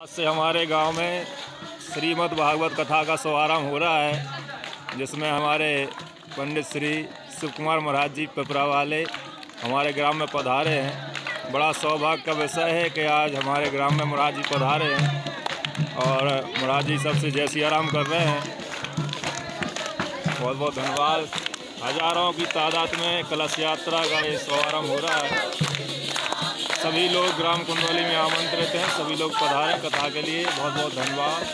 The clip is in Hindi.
आज से हमारे गाँव में श्रीमद् भागवत कथा का शुभारंभ हो रहा है, जिसमें हमारे पंडित श्री शिव कुमार महाराज जी पिपरा वाले हमारे ग्राम में पधारे हैं। बड़ा सौभाग्य का विषय है कि आज हमारे ग्राम में महाराज जी पधारे हैं और महाराज जी सबसे जैसी आराम कर रहे हैं। बहुत बहुत धन्यवाद। हज़ारों की तादाद में कलश यात्रा का ये शुभारंभ हो रहा है। सभी लोग ग्राम कुंडवाली में आमंत्रित हैं। सभी लोग पधारे। कथा के लिए बहुत बहुत धन्यवाद